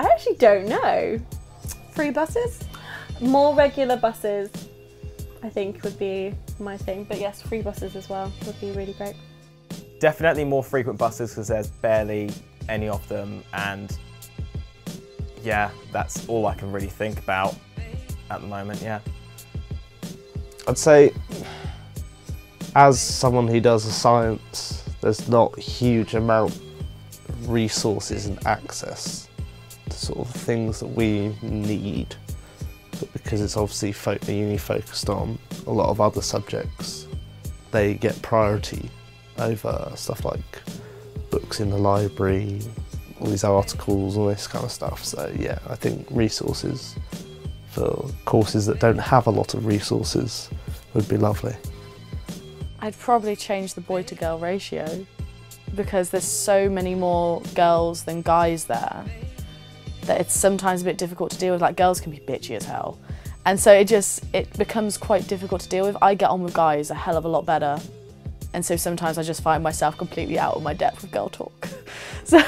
I actually don't know. Free buses? More regular buses, I think, would be my thing. But yes, free buses as well would be really great. Definitely more frequent buses because there's barely any of them, and yeah, that's all I can really think about at the moment. Yeah. I'd say, as someone who does the science, there's not a huge amount of resources and access to sort of things that we need. But because it's obviously fo- uni focused on a lot of other subjects, they get priority over stuff like books in the library, all these articles, all this kind of stuff. So yeah, I think resources for courses that don't have a lot of resources would be lovely. I'd probably change the boy to girl ratio because there's so many more girls than guys there that it's sometimes a bit difficult to deal with. Like girls can be bitchy as hell. And so it just it becomes quite difficult to deal with. I get on with guys a hell of a lot better. And so sometimes I just find myself completely out of my depth with girl talk. so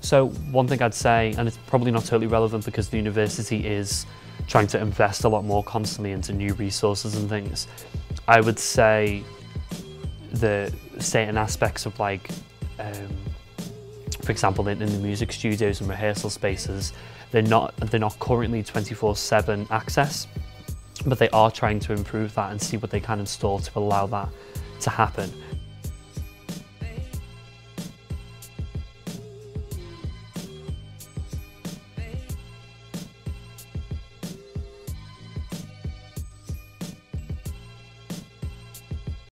So one thing I'd say, and it's probably not totally relevant because the university is trying to invest a lot more constantly into new resources and things, I would say the certain aspects of like, um, for example, in, in the music studios and rehearsal spaces, they're not they're not currently 24/7 access, but they are trying to improve that and see what they can install to allow that to happen.